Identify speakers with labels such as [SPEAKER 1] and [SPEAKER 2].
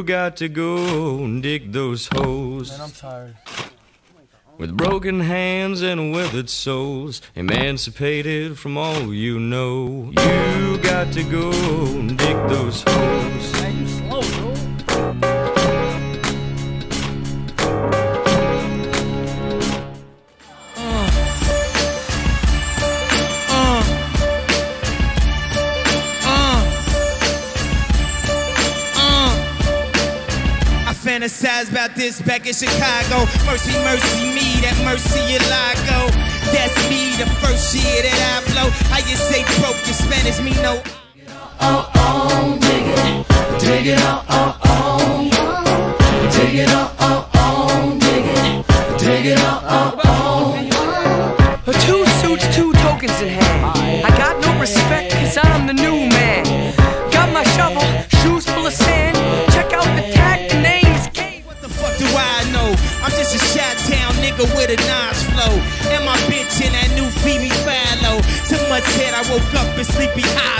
[SPEAKER 1] You got to go and dig those holes.
[SPEAKER 2] Man, I'm tired.
[SPEAKER 1] With broken hands and withered souls, emancipated from all you know. You got to go and dig those holes.
[SPEAKER 3] fantasized about this back in Chicago. Mercy, mercy me, that Murciélago. Oh. That's me, the first year that I blow. How you say broke in Spanish, me no.
[SPEAKER 4] Oh, oh, dig it. Dig it, oh, oh, oh. Take it, oh, oh, oh. take it. Dig it, oh. Two suits,
[SPEAKER 3] two tokens in hand. I got no respect nigga with a nice flow. And my bitch in that new Phoebe Philo. Too much head, I woke up in Sleepy Hollow.